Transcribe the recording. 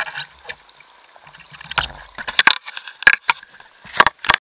you